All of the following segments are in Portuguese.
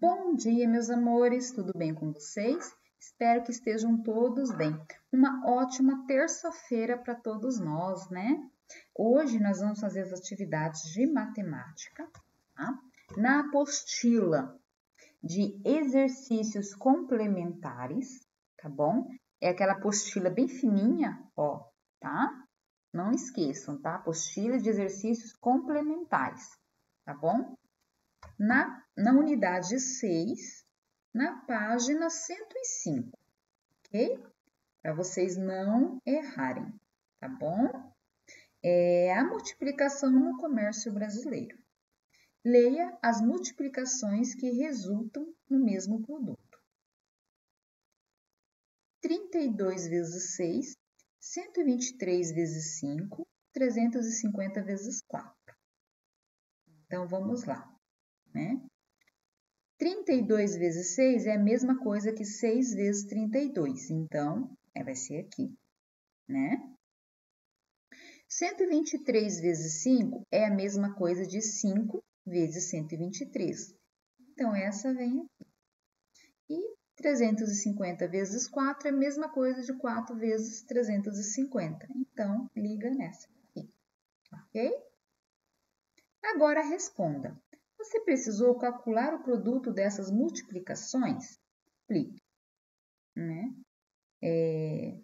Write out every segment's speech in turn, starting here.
Bom dia, meus amores, tudo bem com vocês? Espero que estejam todos bem. Uma ótima terça-feira para todos nós, né? Hoje nós vamos fazer as atividades de matemática, tá? Na apostila de exercícios complementares, tá bom? É aquela apostila bem fininha, ó, tá? Não esqueçam, tá? Apostila de exercícios complementares, tá bom? Na, na unidade 6, na página 105, ok? Para vocês não errarem, tá bom? É a multiplicação no comércio brasileiro. Leia as multiplicações que resultam no mesmo produto. 32 vezes 6, 123 vezes 5, 350 vezes 4. Então, vamos lá né? 32 vezes 6 é a mesma coisa que 6 vezes 32, então, é, vai ser aqui, né? 123 vezes 5 é a mesma coisa de 5 vezes 123. Então, essa vem aqui. E 350 vezes 4 é a mesma coisa de 4 vezes 350. Então, liga nessa aqui, ok? Agora, responda. Você precisou calcular o produto dessas multiplicações? Explique. Né? É...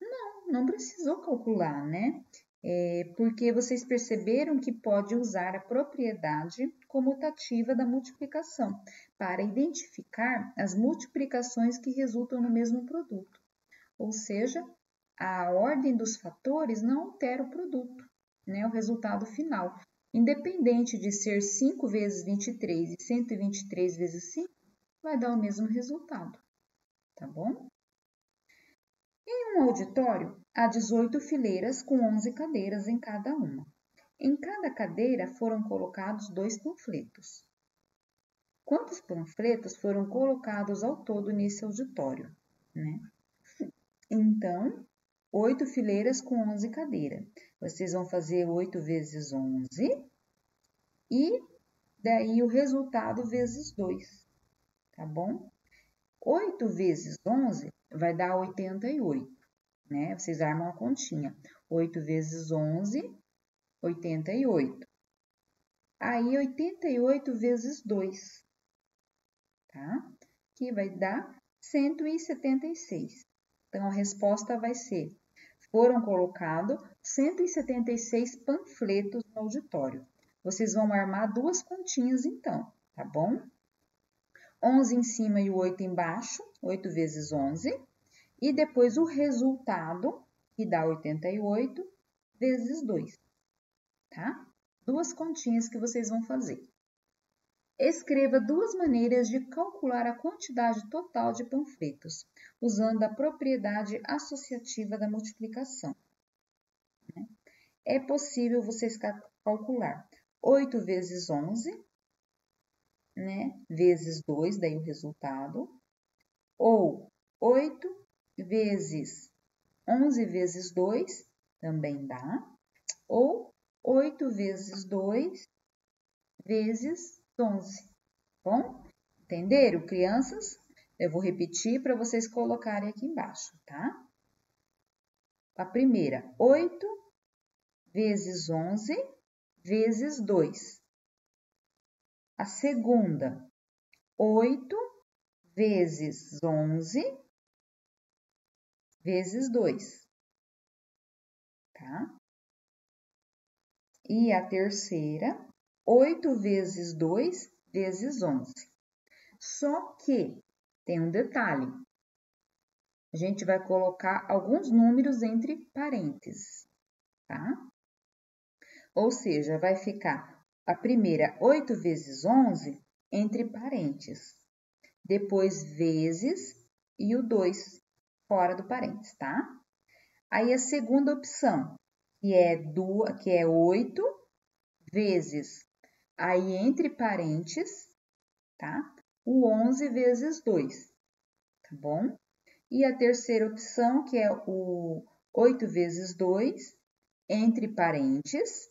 Não, não precisou calcular, né? É porque vocês perceberam que pode usar a propriedade comutativa da multiplicação para identificar as multiplicações que resultam no mesmo produto. Ou seja, a ordem dos fatores não altera o produto, né, o resultado final, Independente de ser 5 vezes 23 e 123 vezes 5, vai dar o mesmo resultado, tá bom? Em um auditório, há 18 fileiras com 11 cadeiras em cada uma. Em cada cadeira foram colocados dois panfletos. Quantos panfletos foram colocados ao todo nesse auditório? Né? Então, 8 fileiras com 11 cadeiras. Vocês vão fazer 8 vezes 11 e daí o resultado vezes 2, tá bom? 8 vezes 11 vai dar 88, né? Vocês armam a continha. 8 vezes 11, 88. Aí, 88 vezes 2, tá? Que vai dar 176. Então, a resposta vai ser foram colocados 176 panfletos no auditório. Vocês vão armar duas continhas então, tá bom? 11 em cima e o 8 embaixo, 8 vezes 11. E depois o resultado, que dá 88, vezes 2, tá? Duas continhas que vocês vão fazer. Escreva duas maneiras de calcular a quantidade total de panfletos, usando a propriedade associativa da multiplicação. É possível vocês calcular 8 vezes 11, né, vezes 2, daí o resultado, ou 8 vezes 11 vezes 2, também dá, ou 8 vezes 2 vezes 11. Bom, entenderam, crianças? Eu vou repetir para vocês colocarem aqui embaixo, tá? A primeira, 8 vezes 11 vezes 2. A segunda, 8 vezes 11 vezes 2. Tá? E a terceira, 8 vezes 2 vezes 11. Só que tem um detalhe. A gente vai colocar alguns números entre parênteses, tá? Ou seja, vai ficar a primeira 8 vezes 11 entre parênteses. Depois vezes e o 2 fora do parênteses, tá? Aí a segunda opção, que é, do, que é 8 vezes Aí, entre parênteses, tá? O 11 vezes 2, tá bom? E a terceira opção, que é o 8 vezes 2, entre parênteses,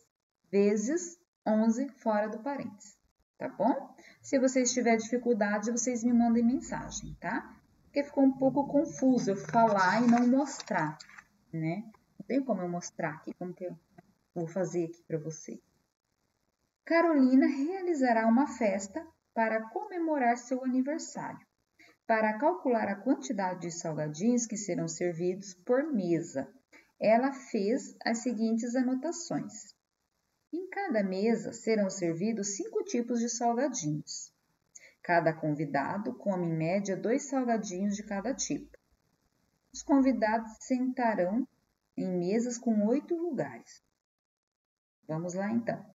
vezes 11 fora do parênteses, tá bom? Se vocês tiverem dificuldade, vocês me mandem mensagem, tá? Porque ficou um pouco confuso eu falar e não mostrar, né? Não tem como eu mostrar aqui como que eu vou fazer aqui para você. Carolina realizará uma festa para comemorar seu aniversário. Para calcular a quantidade de salgadinhos que serão servidos por mesa, ela fez as seguintes anotações. Em cada mesa serão servidos cinco tipos de salgadinhos. Cada convidado come em média dois salgadinhos de cada tipo. Os convidados sentarão em mesas com oito lugares. Vamos lá então.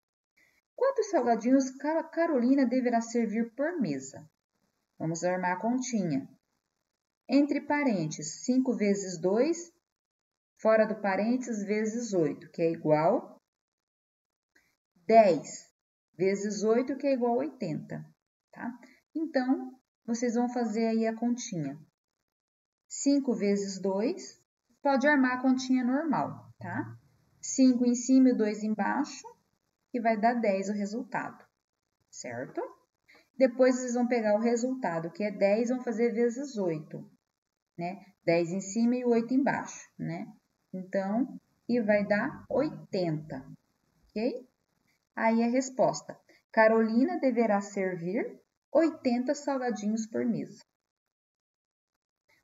Quantos salgadinhos Carolina deverá servir por mesa? Vamos armar a continha. Entre parênteses, 5 vezes 2, fora do parênteses, vezes 8, que é igual 10 vezes 8, que é igual a 80, tá? Então, vocês vão fazer aí a continha. 5 vezes 2, pode armar a continha normal, tá? 5 em cima e 2 embaixo, que vai dar 10 o resultado, certo? Depois, vocês vão pegar o resultado, que é 10, vão fazer vezes 8, né? 10 em cima e 8 embaixo, né? Então, e vai dar 80, ok? Aí a resposta. Carolina deverá servir 80 salgadinhos por mesa.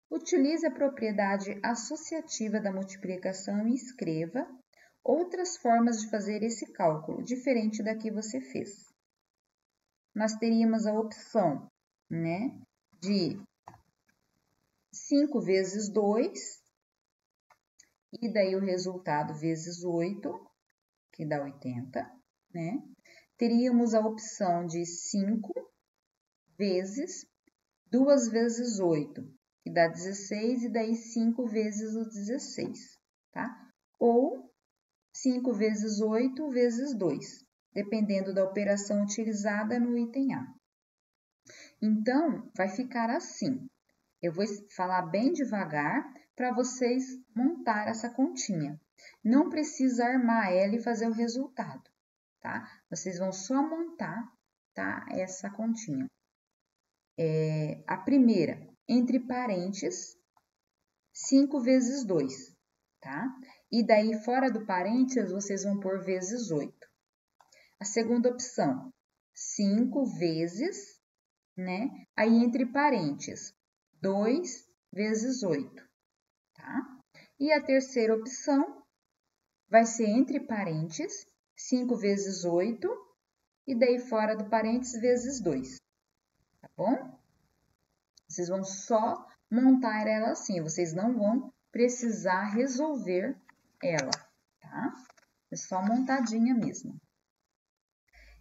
Utilize a propriedade associativa da multiplicação e escreva outras formas de fazer esse cálculo, diferente da que você fez nós teríamos a opção, né, de 5 vezes 2, e daí o resultado vezes 8, que dá 80, né? Teríamos a opção de 5 vezes 2 vezes 8, que dá 16, e daí 5 vezes o 16, tá? Ou 5 vezes 8 vezes 2, dependendo da operação utilizada no item A. Então, vai ficar assim. Eu vou falar bem devagar para vocês montar essa continha. Não precisa armar ela e fazer o resultado, tá? Vocês vão só montar, tá? Essa continha. É, a primeira, entre parênteses, 5 vezes 2, tá? E daí, fora do parênteses, vocês vão pôr vezes 8. A segunda opção, 5 vezes, né? Aí entre parênteses, 2 vezes 8, tá? E a terceira opção vai ser entre parênteses, 5 vezes 8, e daí fora do parênteses vezes 2, tá bom? Vocês vão só montar ela assim, vocês não vão precisar resolver ela, tá? É só montadinha mesmo.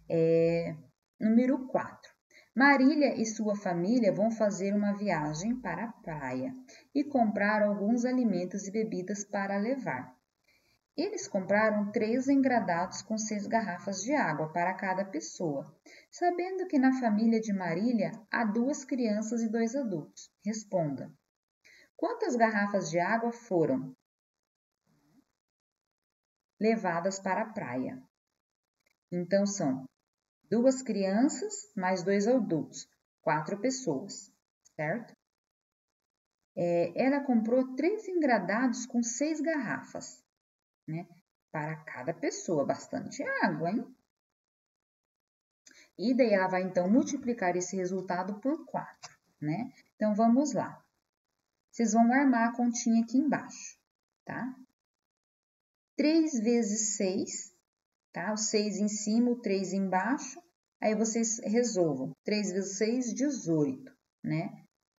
É, número 4. Marília e sua família vão fazer uma viagem para a praia e comprar alguns alimentos e bebidas para levar. Eles compraram três engradados com seis garrafas de água para cada pessoa, sabendo que na família de Marília há duas crianças e dois adultos. Responda: quantas garrafas de água foram levadas para a praia? Então são duas crianças mais dois adultos, quatro pessoas, certo? É, ela comprou três engradados com seis garrafas, né? Para cada pessoa, bastante água, hein? E daí ela vai então multiplicar esse resultado por 4, né? Então vamos lá. Vocês vão armar a continha aqui embaixo, tá? 3 vezes 6 tá? O 6 em cima, o 3 embaixo, aí vocês resolvam. 3 vezes 6, 18, né?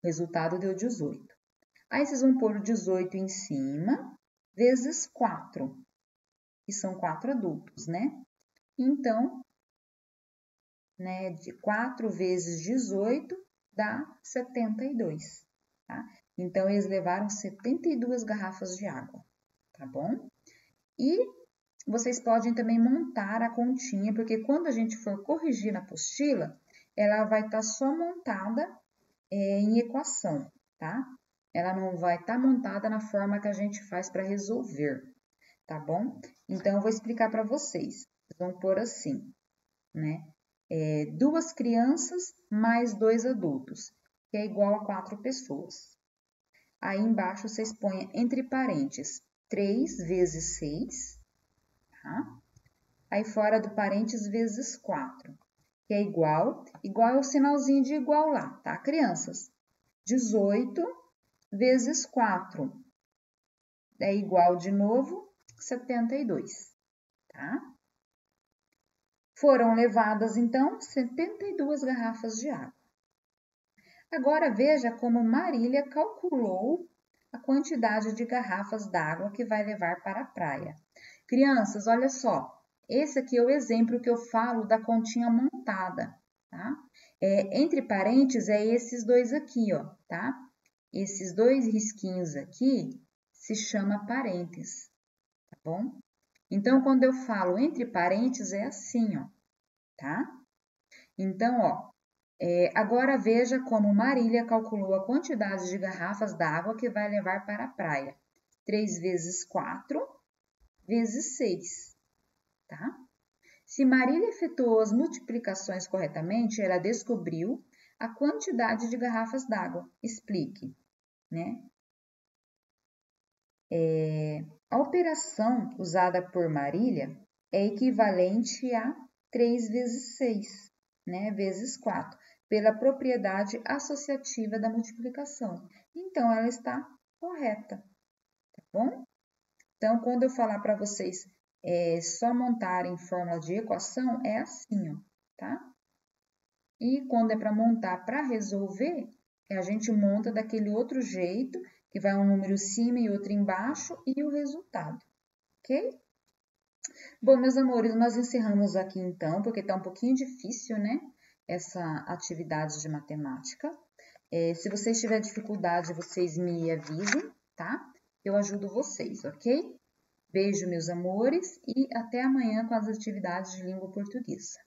O resultado deu 18. Aí vocês vão pôr o 18 em cima, vezes 4, que são 4 adultos, né? Então, né, de 4 vezes 18 dá 72, tá? Então, eles levaram 72 garrafas de água, tá bom? E vocês podem também montar a continha, porque quando a gente for corrigir na apostila, ela vai estar tá só montada é, em equação, tá? Ela não vai estar tá montada na forma que a gente faz para resolver, tá bom? Então, eu vou explicar para vocês. Vão pôr assim, né? é, duas crianças mais dois adultos, que é igual a quatro pessoas. Aí embaixo vocês põem entre parênteses 3 vezes 6, tá? Aí fora do parênteses vezes 4, que é igual, igual é o sinalzinho de igual lá, tá, crianças? 18 vezes 4 é igual de novo 72, tá? Foram levadas, então, 72 garrafas de água. Agora veja como Marília calculou a quantidade de garrafas d'água que vai levar para a praia. Crianças, olha só, esse aqui é o exemplo que eu falo da continha montada, tá? É, entre parênteses, é esses dois aqui, ó, tá? Esses dois risquinhos aqui se chama parênteses, tá bom? Então, quando eu falo entre parênteses, é assim, ó, tá? Então, ó, é, agora veja como Marília calculou a quantidade de garrafas d'água que vai levar para a praia. 3 vezes 4 vezes 6, tá? Se Marília efetuou as multiplicações corretamente, ela descobriu a quantidade de garrafas d'água. Explique, né? É, a operação usada por Marília é equivalente a 3 vezes 6, né, vezes 4, pela propriedade associativa da multiplicação. Então, ela está correta, tá bom? Então, quando eu falar para vocês é, só montarem fórmula de equação, é assim, ó, tá? E quando é para montar para resolver, a gente monta daquele outro jeito que vai um número cima e outro embaixo e o resultado, ok? Bom, meus amores, nós encerramos aqui então, porque está um pouquinho difícil, né? Essa atividade de matemática. É, se vocês tiverem dificuldade, vocês me avisem, tá? Eu ajudo vocês, ok? Beijo, meus amores, e até amanhã com as atividades de língua portuguesa.